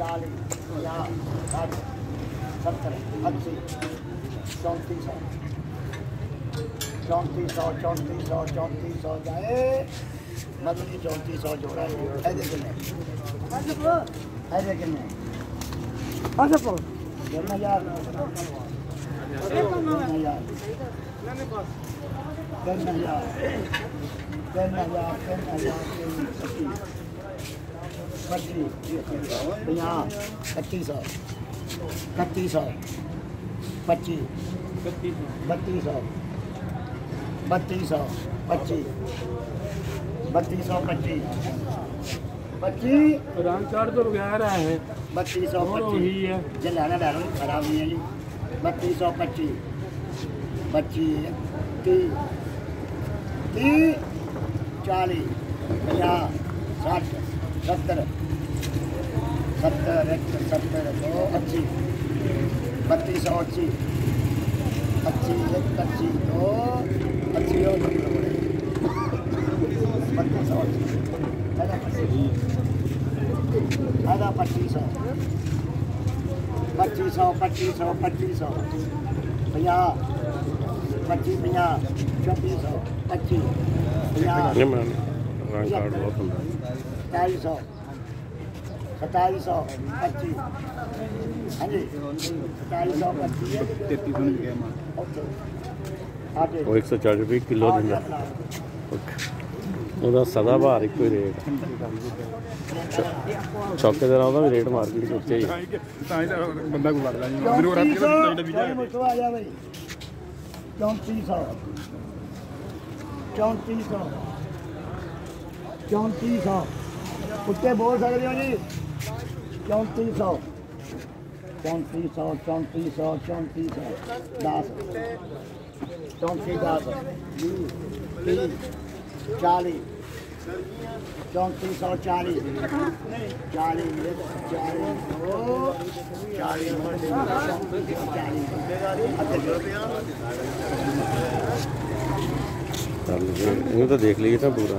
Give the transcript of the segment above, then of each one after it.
चालीस सत्तर, अस्सी, चौंतीस सौ। चौंतीस सौ चौंतीस सौ चौंतीस सौ जाए। मतलब चौंतीस सौ जोड़ा है। ऐसे किन्ने? ऐसे किन्ने? अच्छा पो कितना यार कितना पच्चीस सौ इकतीस सौ पच्चीस बत्तीस सौ बत्तीस सौ पच्चीस बत्तीस सौ पच्चीस पच्चीस बत्तीस सौ पच्चीस जलाना डालो खराब नहीं है जी बत्तीस सौ पच्चीस पच्चीस तीस तीस चालीस पचास साठ सत्तर। सत्तर एक सत्तर, दो अस्सी। बत्तीस सौ अस्सी। अस्सी एक अस्सी, दो अस्सी और बत्तीस सौ अस्सी। आधा पच्चीस। सौ। पच्चीस सौ पच्चीस सौ पच्चीस सौ। भैया पच्चीस भैया चौबीस सौ, पच्चीस। भैया सताईस सौ सताईस सौ पच्चीस हाँ जी सताईस सौ पच्चीस ਉਹ 140 ਰੁਪਏ ਕਿਲੋ ਦਿੰਦਾ ਉਹਦਾ ਸਦਾ ਭਾਰ ਇੱਕੋ ਹੀ ਰੇਟ ਚੌਕੇ ਦਾ ਉਹਦਾ ਵੀ ਰੇਟ ਮਾਰਕੀਟ ਦੇ ਉੱਤੇ ਹੀ ਤਾਂ ਹੀ ਬੰਦਾ ਕੋ ਵੜਦਾ ਨਹੀਂ ਮੈਨੂੰ ਰਾਤ ਕਿਹੜਾ ਵੀਜ਼ਾ ਆ ਜਾ ਬਈ 3400 3400 चौंती सौ? कुत्ते बोल सकते हो जी? चौंती सौ? चौंती सौ? चौंती सौ? चौंती सौ? दस। चौंती दस। चालीस। चौंतीस सौ? चालीस। चालीस चालीस। चालीस। तो देख लीजिए था पूरा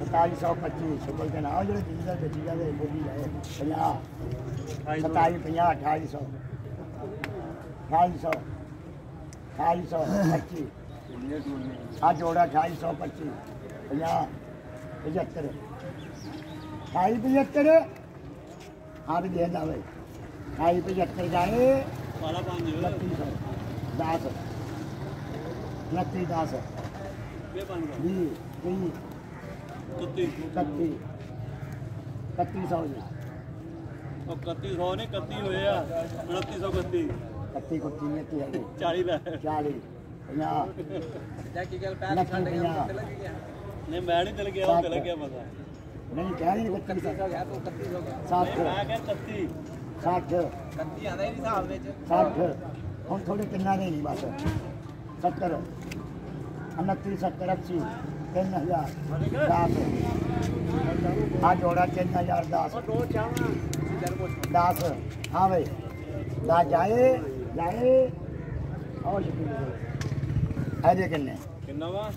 सताई सौ पच्ची छब्बी के जो चीज़ा तो बोली जाए। पंजा सताई पंजा ठाई सौ। ठाई सौ ठाई सौ पच्ची हाँ जोड़ा ठाई सौ पच्ची पंजा पचहत्तर। ठाई पचहत्तर हाँ भी दे जाए अठाई पचहत्तर जाए उनतीस सौ, दस। उनतीस दस। बीस, तीस ਇਕੱਤੀ ਇਕੱਤੀ ਸੌ ਜੀ ਉਹ 3100 ਨਹੀਂ 31 ਹੋਏ ਆ 2931 ਇਕੱਤੀ ਕੁੱਤੀ ਨੇ ਕੀ ਹੈਗੇ 40 ਦਾ 40 50 ਜਾ ਕੀ ਗੱਲ ਪੈਰ ਛੱਡ ਗਿਆ ਨਹੀਂ ਮੈਂ ਨਹੀਂ ਚਲ ਗਿਆ ਉਹ ਚਲ ਗਿਆ ਪਤਾ ਨਹੀਂ ਕਹਿ ਰਹੀ ਕੁੱਤੀ ਸੌ ਗਿਆ ਤੂੰ 31 ਹੋ ਗਿਆ 60 ਮੈਂ ਕਿਹਾ 31 60 31 ਆਂਦਾ ਇਹ ਹਿਸਾਬ ਵਿੱਚ 60 ਹੁਣ ਥੋੜੇ ਕਿੰਨਾ ਦੇ ਨਹੀਂ ਬਸ 70 29 70 80 3000 10 ਆ ਜੋੜਾ 3000 10 10 ਹਾਂ ਬਈ 10 ਜਾਏ ਲਾਏ ਆਓ ਸ਼ਕੀਲ ਇਹਦੇ ਕਿੰਨੇ ਕਿੰਨਾ ਵਾ